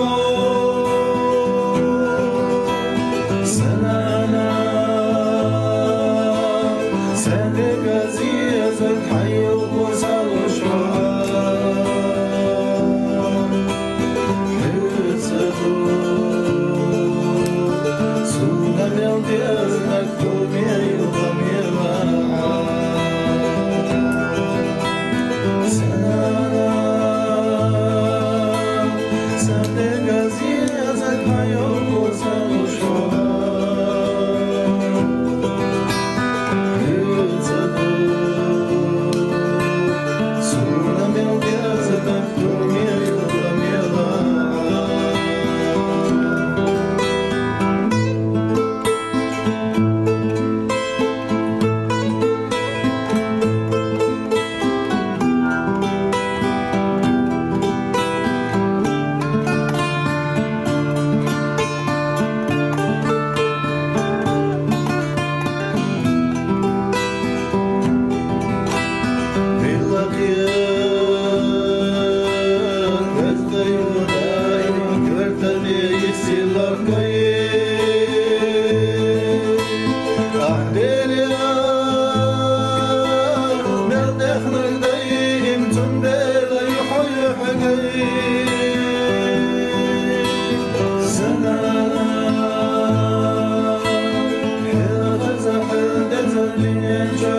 amor. Thank you.